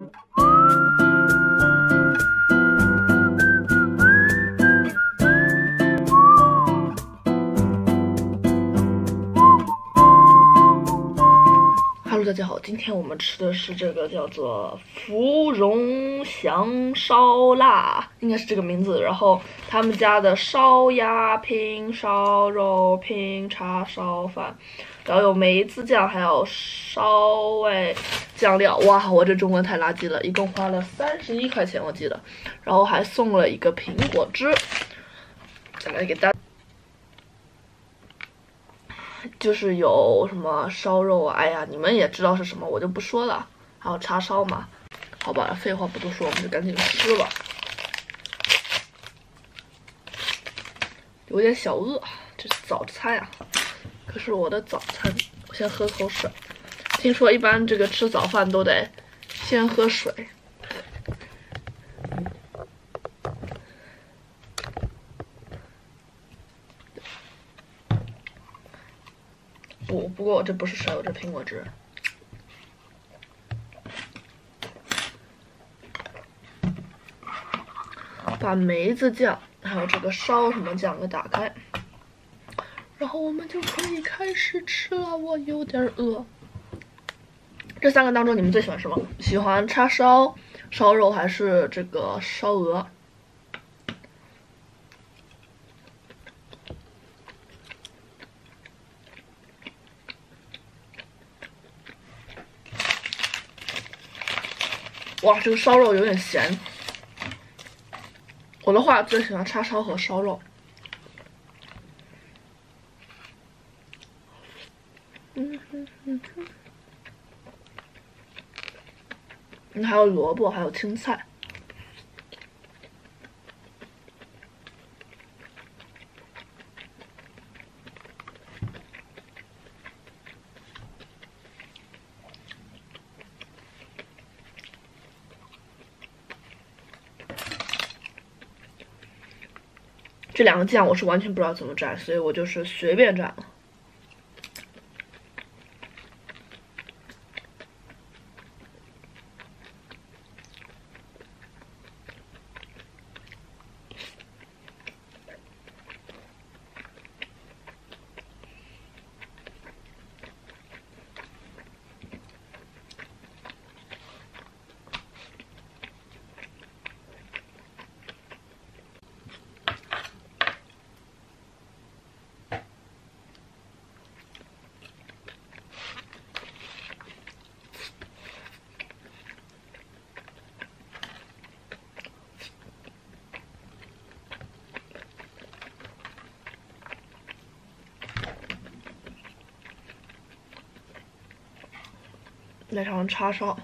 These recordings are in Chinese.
Thank you. 大家好，今天我们吃的是这个叫做芙蓉祥烧腊，应该是这个名字。然后他们家的烧鸭拼烧肉拼叉烧饭，然后有梅子酱，还有烧味酱料。哇，我这中文太垃圾了，一共花了三十一块钱，我记得。然后还送了一个苹果汁。再来给大家。就是有什么烧肉啊，哎呀，你们也知道是什么，我就不说了。还有叉烧嘛，好吧，废话不多说，我们就赶紧吃吧。有点小饿，这是早餐呀。可是我的早餐，我先喝口水。听说一般这个吃早饭都得先喝水。不，不过这不是水，这苹果汁。把梅子酱还有这个烧什么酱给打开，然后我们就可以开始吃了。我有点饿。这三个当中，你们最喜欢什么？喜欢叉烧、烧肉还是这个烧鹅？哇，这个烧肉有点咸。我的话最喜欢叉烧和烧肉。嗯哼哼哼。嗯，还有萝卜，还有青菜。这两个酱我是完全不知道怎么蘸，所以我就是随便蘸了。来尝叉烧，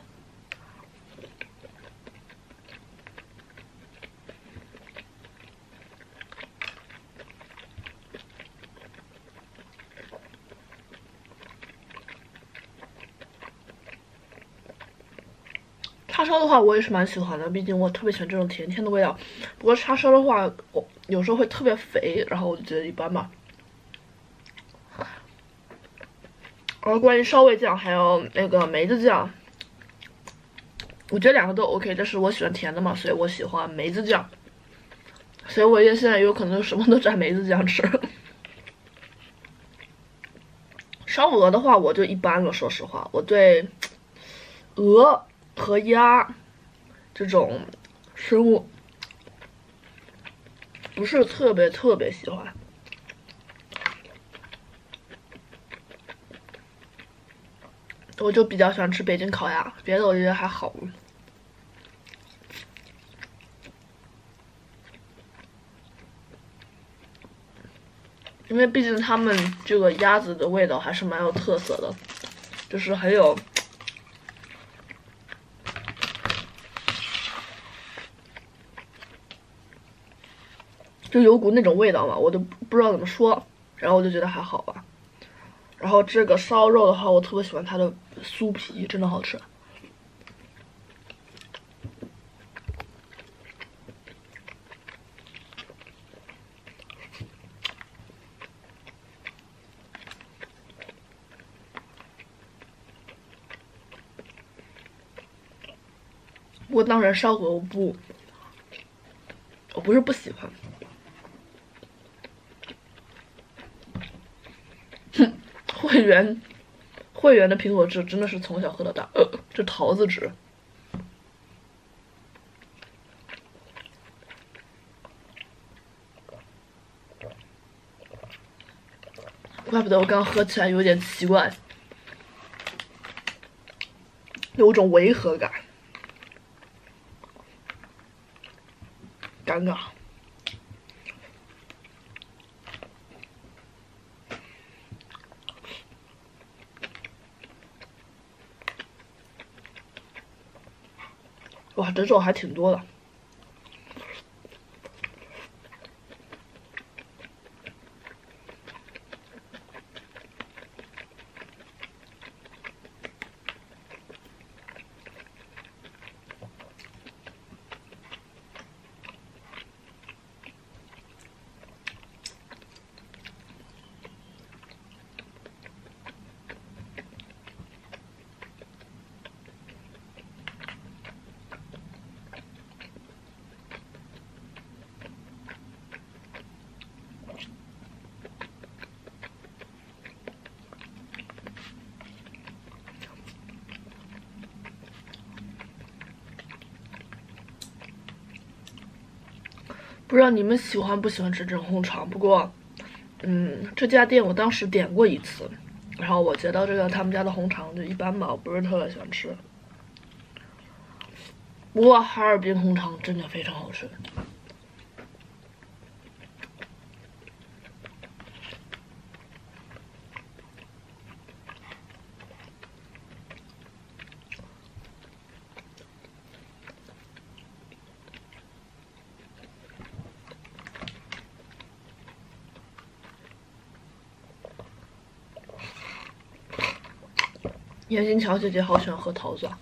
叉烧的话我也是蛮喜欢的，毕竟我特别喜欢这种甜甜的味道。不过叉烧的话，我有时候会特别肥，然后我就觉得一般吧。然后关于烧味酱还有那个梅子酱，我觉得两个都 OK，但是我喜欢甜的嘛，所以我喜欢梅子酱。所以我也现在有可能什么都蘸梅子酱吃。烧鹅的话我就一般了，说实话，我对鹅和鸭这种生物不是特别特别喜欢。我就比较喜欢吃北京烤鸭，别的我觉得还好。因为毕竟他们这个鸭子的味道还是蛮有特色的，就是很有，就有股那种味道嘛，我都不知道怎么说，然后我就觉得还好吧。然后这个烧肉的话，我特别喜欢它的酥皮，真的好吃。不过当然烧鹅我不，我不是不喜欢。哼，会员会员的苹果汁真的是从小喝到大。呃，这桃子汁。怪不得我刚喝起来有点奇怪，有种违和感，尴尬。哇，这种还挺多的。不知道你们喜欢不喜欢吃这种红肠？不过，嗯，这家店我当时点过一次，然后我觉得这个他们家的红肠就一般吧，我不是特别喜欢吃。不过哈尔滨红肠真的非常好吃。袁金桥姐姐好喜欢喝桃子啊！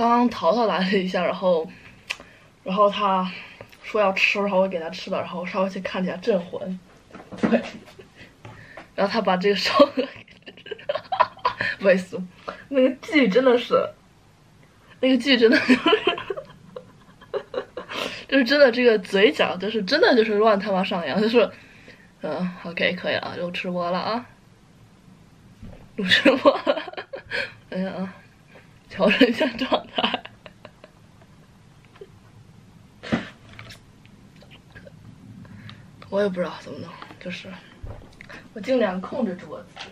刚刚淘淘来了一下，然后，然后他说要吃，然后我给他吃的，然后稍微去看一下镇魂，对，然后他把这个烧鹅，猥琐，那个剧真的是，那个剧真的就是，就是真的这个嘴角就是真的就是乱他妈上扬，就是，嗯，OK 可以了，又吃播了啊，又吃播了，哎呀。调整一下状态，我也不知道怎么弄，就是我尽量控制住我自己。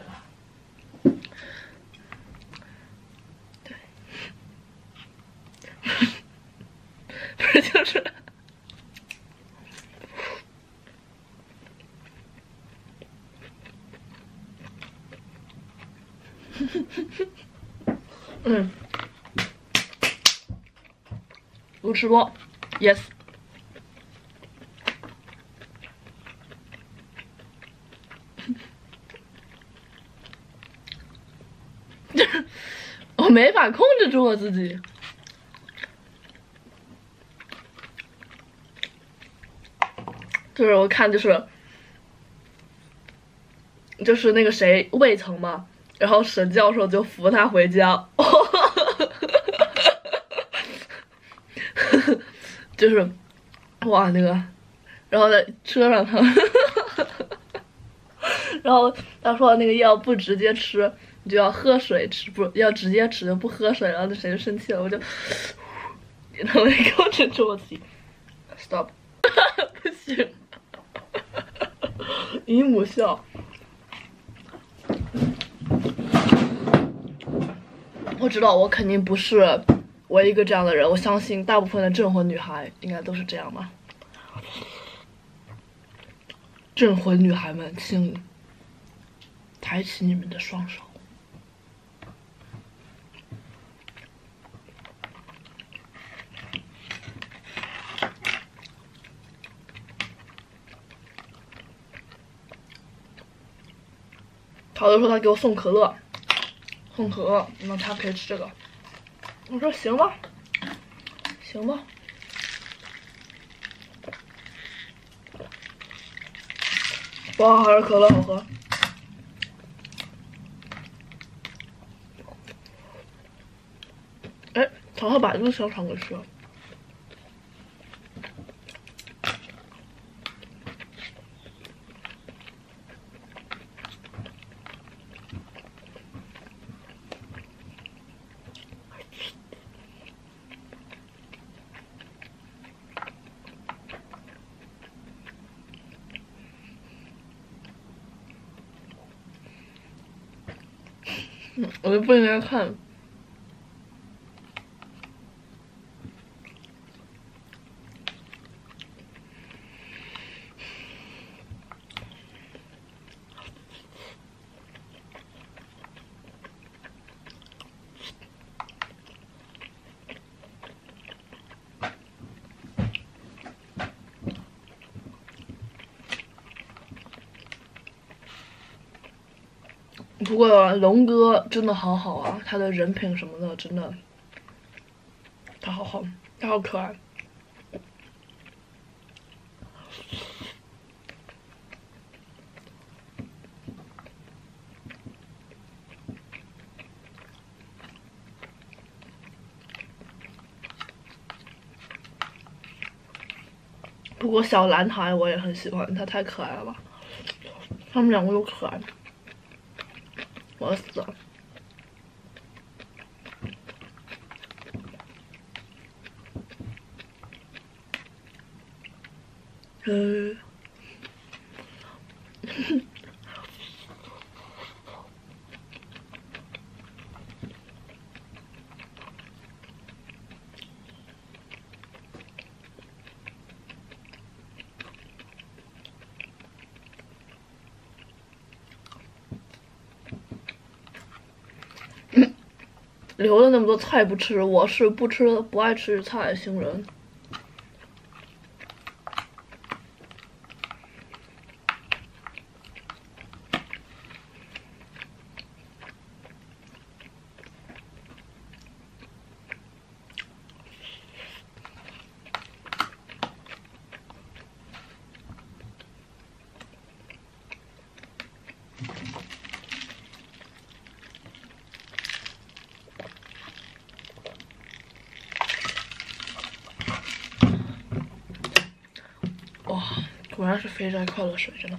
对，不是就是，嗯。卢吃播，yes。我没法控制住我自己，就是我看就是，就是那个谁魏层嘛，然后沈教授就扶他回家。就是，哇，那个，然后在车上，他，然后他说那个药不直接吃，你就要喝水吃，不要直接吃就不喝水，然后那谁就生气了，我就，然后给我整住我自己，stop，不行，姨母笑，我知道我肯定不是我一个这样的人，我相信大部分的镇魂女孩应该都是这样吧。镇魂女孩们，请抬起你们的双手。陶德说他给我送可乐，送可乐，那他可以吃这个。我说行吧，行吧。哇，还是可乐好喝。哎，糖和把这个香肠给吃了。我就不应该看。不过龙哥真的好好啊，他的人品什么的真的，他好好，他好可爱。不过小蓝台我也很喜欢，他太可爱了吧，他们两个都可爱。我死了。嗯。留了那么多菜不吃，我是不吃不爱吃菜型人。果然是肥宅快乐水，真的。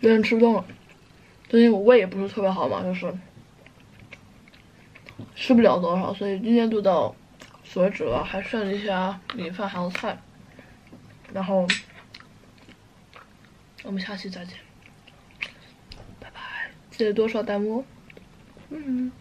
有点吃不动了，最近我胃也不是特别好嘛，就是吃不了多少，所以今天就到此为止了，还剩一些米饭还有菜，然后我们下期再见，拜拜，记得多刷弹幕，嗯。